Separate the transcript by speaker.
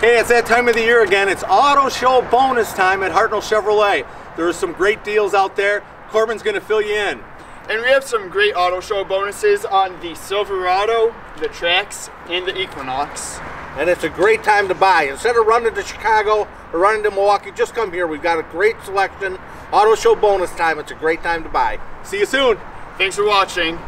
Speaker 1: Hey, it's that time of the year again. It's auto show bonus time at Hartnell Chevrolet. There are some great deals out there. Corbin's going to fill you in.
Speaker 2: And we have some great auto show bonuses on the Silverado, the Trax, and the Equinox.
Speaker 1: And it's a great time to buy. Instead of running to Chicago or running to Milwaukee, just come here. We've got a great selection. Auto show bonus time. It's a great time to buy. See you soon.
Speaker 2: Thanks for watching.